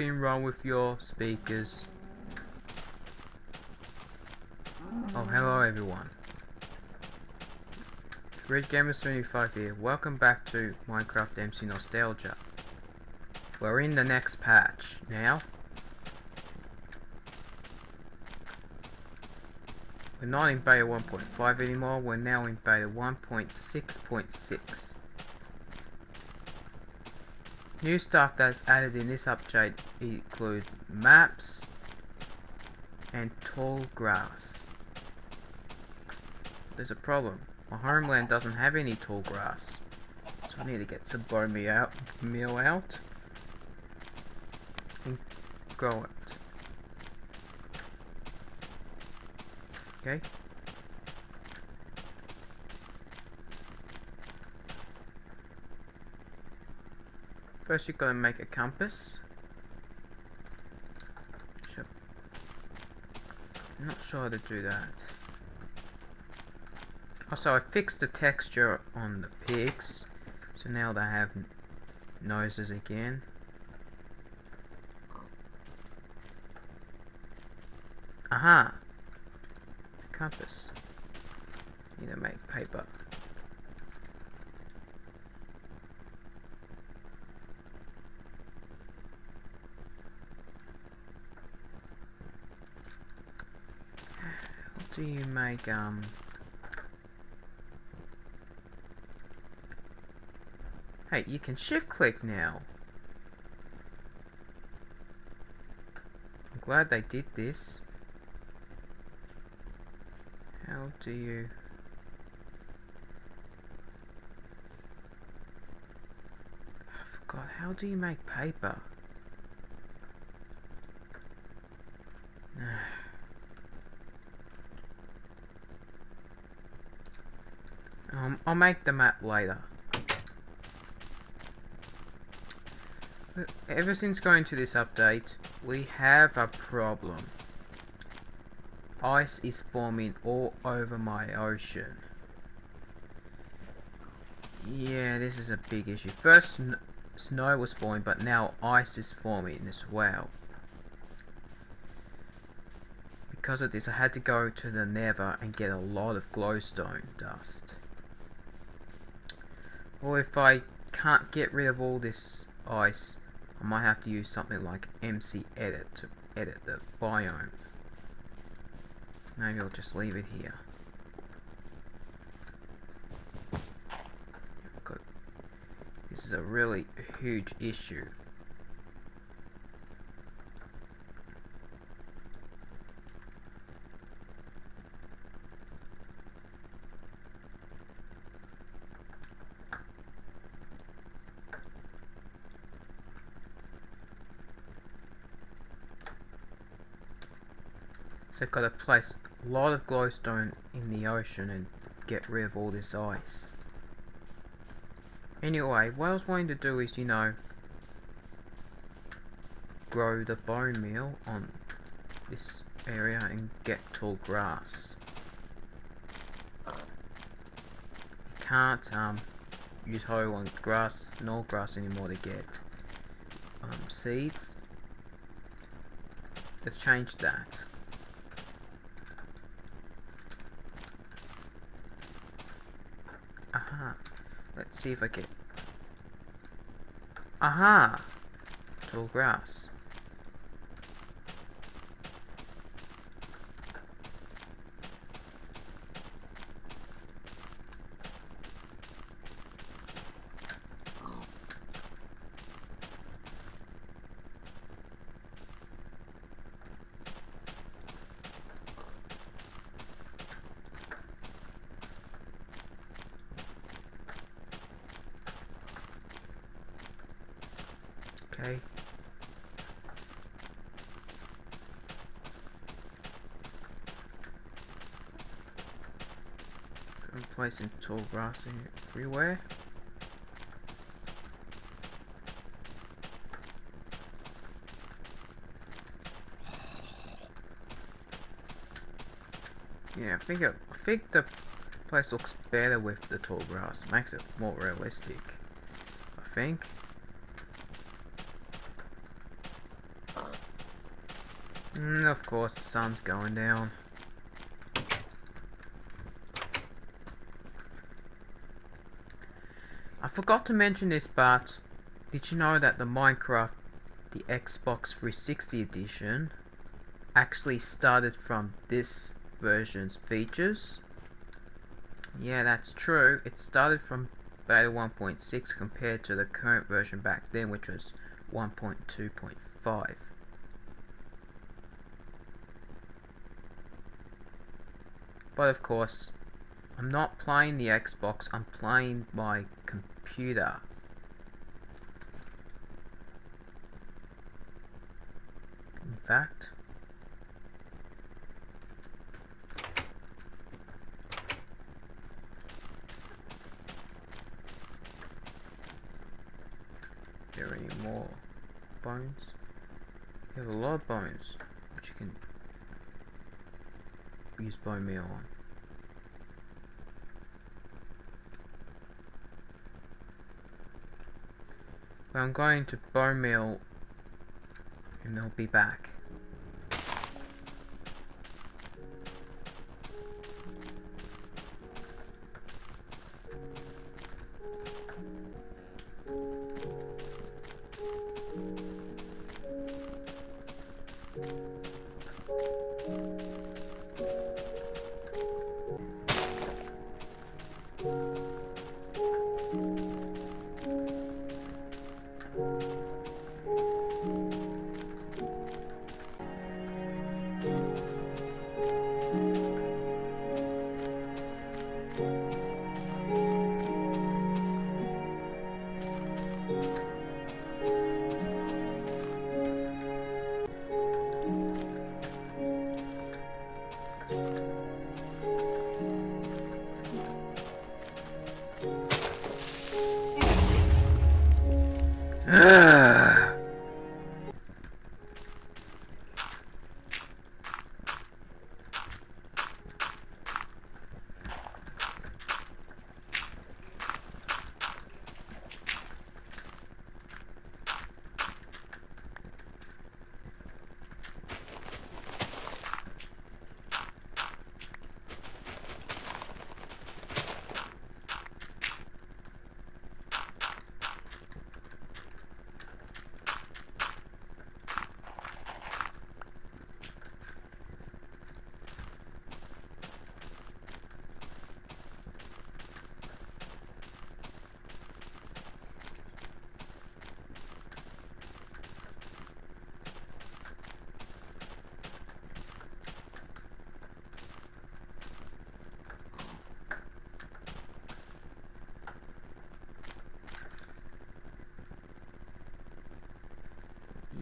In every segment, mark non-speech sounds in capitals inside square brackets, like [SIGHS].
nothing wrong with your speakers. Oh, hello everyone. Red Gamer 75 here. Welcome back to Minecraft MC Nostalgia. We're in the next patch now. We're not in beta 1.5 anymore, we're now in beta 1.6.6. New stuff that's added in this update include maps and tall grass. There's a problem. My homeland doesn't have any tall grass. So I need to get some bone meal out, meal out and grow it. Okay. First you're going to make a compass. I'm not sure how to do that. Also, I fixed the texture on the pigs, so now they have noses again. Aha! Compass. Need to make paper. What do you make, um... Hey, you can shift click now. I'm glad they did this. How do you... I forgot, how do you make paper? um, I'll make the map later. Ever since going to this update, we have a problem. Ice is forming all over my ocean. Yeah, this is a big issue. First, sn snow was forming, but now ice is forming as well. Because of this, I had to go to the nether and get a lot of glowstone dust. Or if I can't get rid of all this ice, I might have to use something like MC Edit to edit the biome. Maybe I'll just leave it here. This is a really huge issue. So I've got to place a lot of glowstone in the ocean and get rid of all this ice. Anyway, what I was wanting to do is, you know, grow the bone meal on this area and get tall grass. You can't um, use hoe on grass, nor grass anymore to get um, seeds. They've changed that. Aha. Let's see if I can... Aha! Tall grass. Okay. I'm placing tall grass everywhere. Yeah, I think it, I think the place looks better with the tall grass. Makes it more realistic. I think. And of course, the sun's going down. I forgot to mention this, but did you know that the Minecraft, the Xbox 360 edition, actually started from this version's features? Yeah, that's true. It started from beta 1.6 compared to the current version back then, which was 1.2.5. But of course, I'm not playing the Xbox, I'm playing my computer. In fact, there are any more bones? You have a lot of bones, which you can use bone meal on. I'm going to bone meal and they'll be back.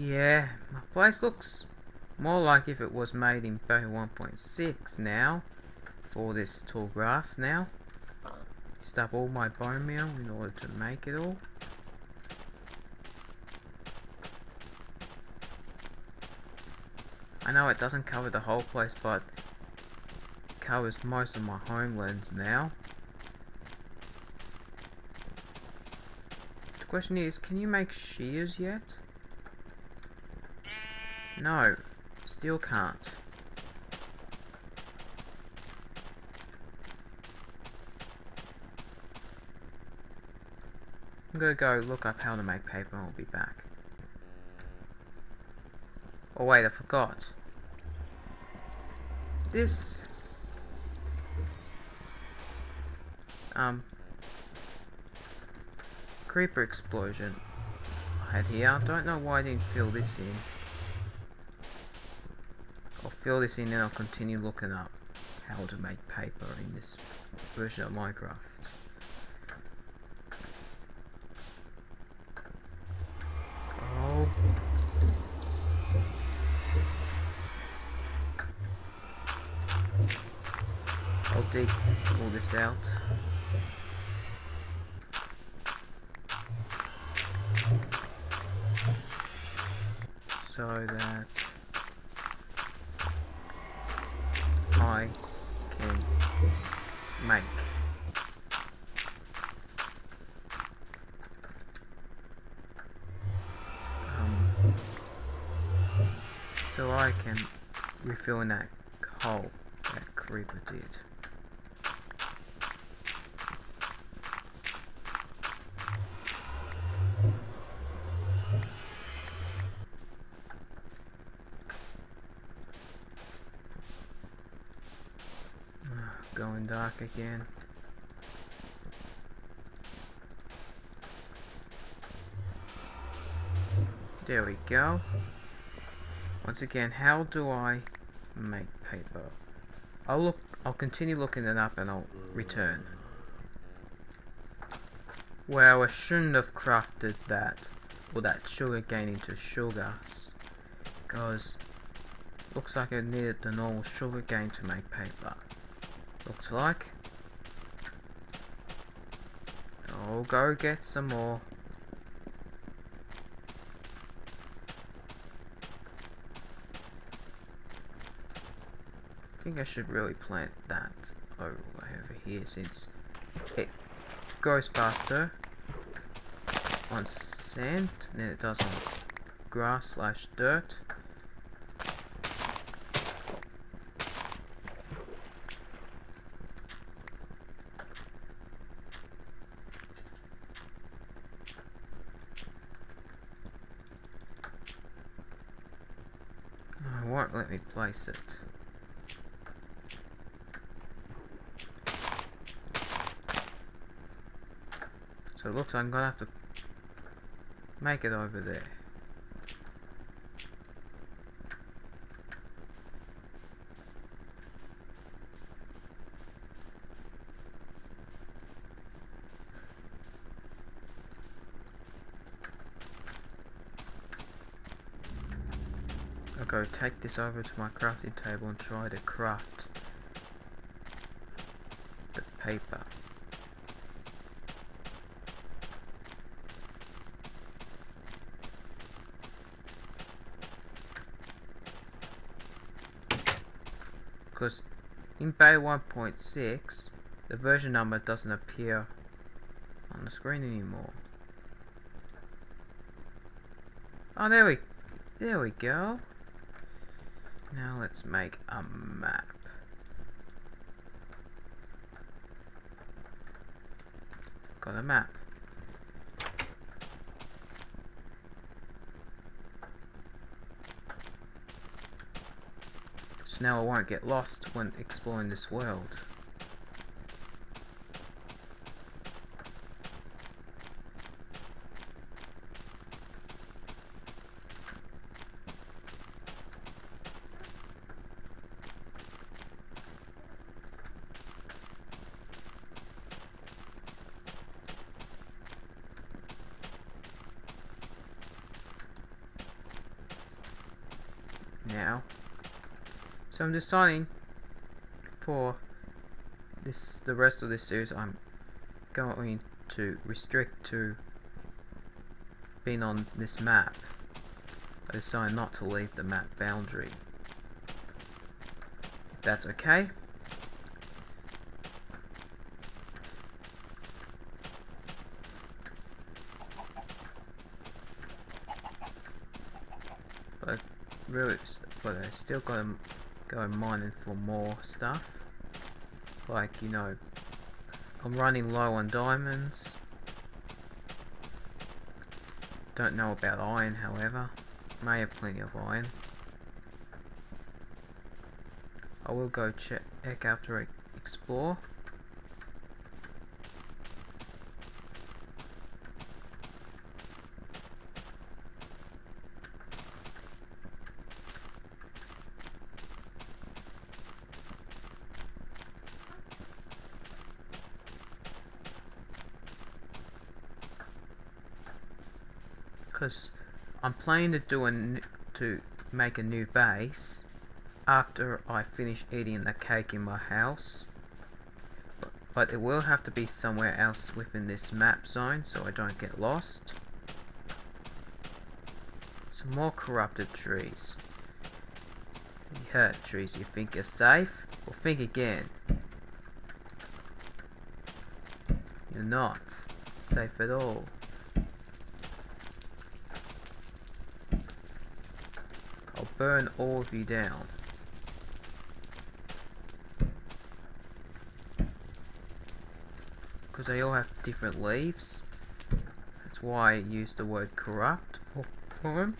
Yeah, my place looks more like if it was made in beta 1.6 now for this tall grass now. Used up all my bone meal in order to make it all. I know it doesn't cover the whole place, but covers most of my homelands now. The question is, can you make shears yet? No, still can't. I'm gonna go look up how to make paper and I'll be back. Oh wait, I forgot. This... Um... Creeper explosion I had here. I don't know why I didn't fill this in. I'll fill this in and I'll continue looking up how to make paper in this version of Minecraft. Oh. I'll dig all this out. So that I can make um, so I can can in that hole that creeper did. [SIGHS] Going dark again. There we go. Once again, how do I make paper? I'll look. I'll continue looking it up and I'll return. Well, I shouldn't have crafted that, or that sugar cane into sugar, because looks like I needed the normal sugar cane to make paper. Looks like. I'll go get some more. I think I should really plant that over here since it grows faster on sand than it does on grass slash dirt. Oh, won't let me place it. So it looks like I'm gonna have to make it over there. I'll go take this over to my crafting table and try to craft the paper. Because in beta 1.6 the version number doesn't appear on the screen anymore. Oh there we there we go. Now let's make a map. Got a map. Now I won't get lost when exploring this world. Now, so I'm deciding for this the rest of this series I'm going to restrict to being on this map. I decided not to leave the map boundary. If that's okay. But really, but I still got go mining for more stuff. Like, you know, I'm running low on diamonds. Don't know about iron, however. May have plenty of iron. I will go check after I explore. Because I'm planning to do a to make a new base after I finish eating the cake in my house. But, it will have to be somewhere else within this map zone so I don't get lost. Some more corrupted trees. You hurt trees you think you're safe? Well think again. You're not safe at all burn all of you down. Because they all have different leaves. That's why I used the word corrupt for, them.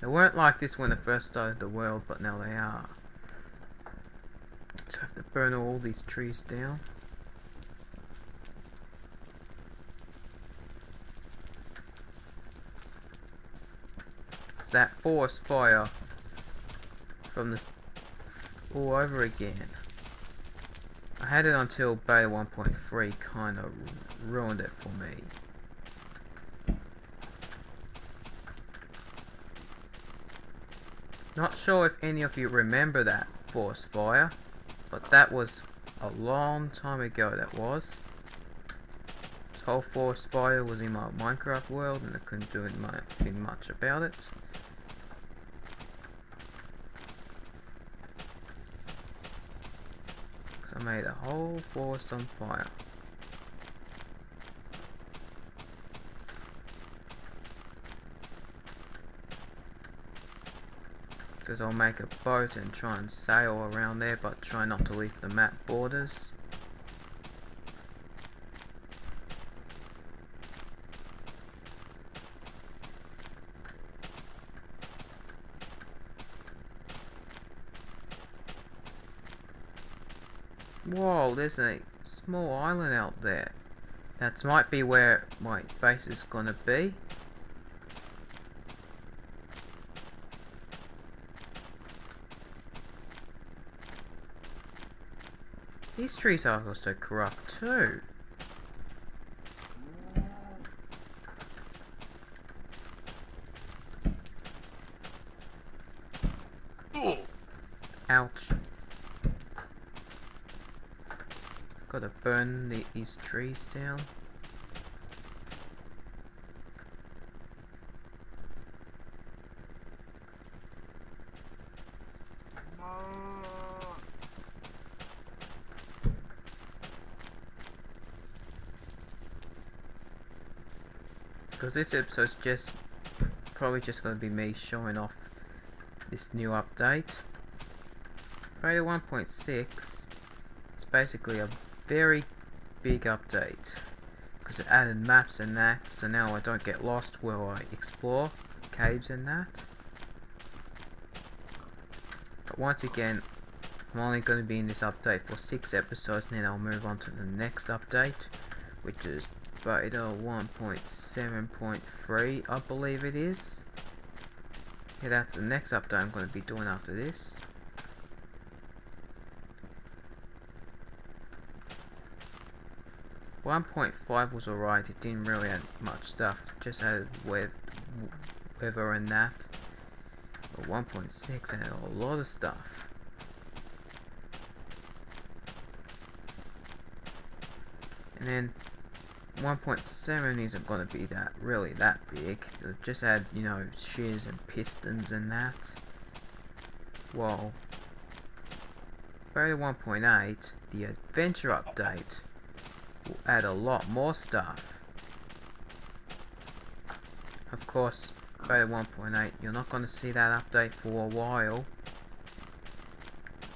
They weren't like this when they first started the world, but now they are. So I have to burn all these trees down. That forest fire from this all over again. I had it until beta 1.3 kind of ruined it for me. Not sure if any of you remember that forest fire, but that was a long time ago that was. This whole forest fire was in my Minecraft world and I couldn't do anything much about it. I made a whole forest on fire. Because I'll make a boat and try and sail around there but try not to leave the map borders. Whoa, there's a small island out there. That might be where my base is gonna be. These trees are also corrupt too. Burn the, these trees down. Because this episode's just probably just going to be me showing off this new update. Beta 1.6 is basically a very big update because it added maps and that so now I don't get lost where I explore caves and that. But once again I'm only going to be in this update for 6 episodes and then I'll move on to the next update which is beta 1.7.3 I believe it is. Yeah that's the next update I'm going to be doing after this. One point five was alright, it didn't really add much stuff, just added weather and that. But 1.6 added a lot of stuff. And then 1.7 isn't going to be that really that big. It'll just add, you know, shears and pistons and that. Well, Beta 1.8, the adventure update, add a lot more stuff. Of course, Beta 1.8, you're not going to see that update for a while.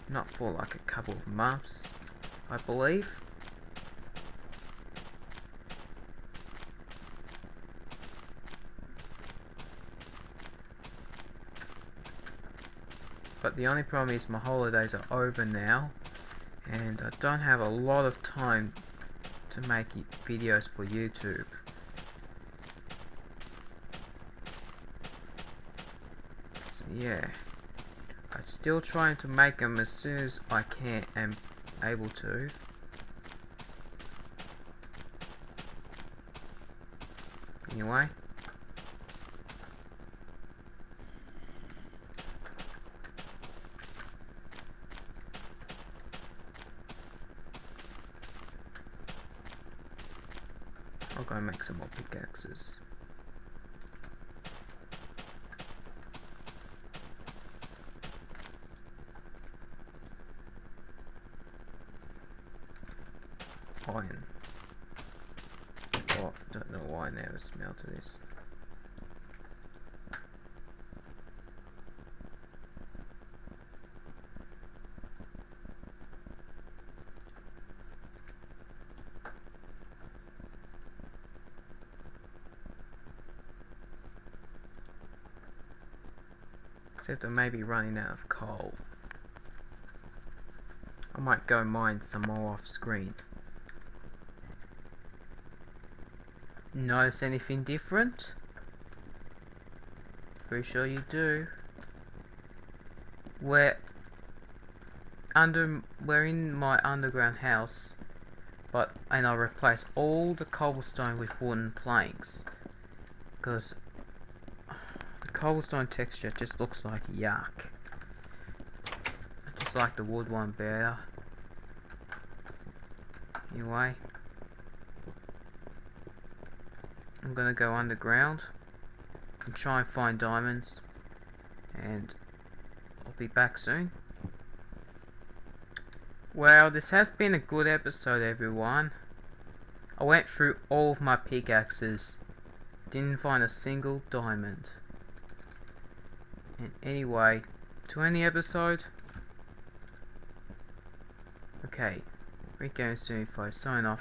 Not for like a couple of months, I believe. But the only problem is my holidays are over now and I don't have a lot of time to make videos for YouTube. So yeah, I'm still trying to make them as soon as I can and able to. Anyway. I'll go make some more pickaxes. Iron. Oh, don't know why I never smelted this. Except I may be running out of coal. I might go mine some more off screen. Notice anything different? Pretty sure you do. We're under we're in my underground house but and I replace all the cobblestone with wooden planks because cobblestone texture just looks like yuck I just like the wood one better anyway I'm gonna go underground and try and find diamonds and I'll be back soon well, this has been a good episode, everyone. I went through all of my pickaxes. Didn't find a single diamond. Anyway, to end the episode. Okay, we're going soon if I sign off.